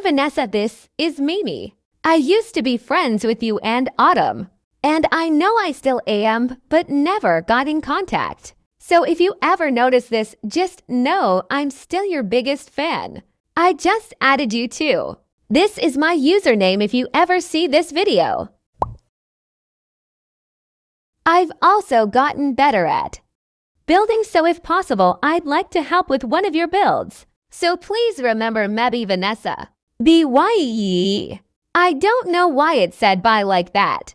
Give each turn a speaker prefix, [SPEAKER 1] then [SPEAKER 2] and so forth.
[SPEAKER 1] Vanessa, this is Mimi. I used to be friends with you and Autumn. And I know I still am, but never got in contact. So if you ever notice this, just know I'm still your biggest fan. I just added you too. This is my username if you ever see this video. I've also gotten better at building, so if possible, I'd like to help with one of your builds. So please remember Mebby Vanessa. B-Y-E. I don't know why it said bye like that.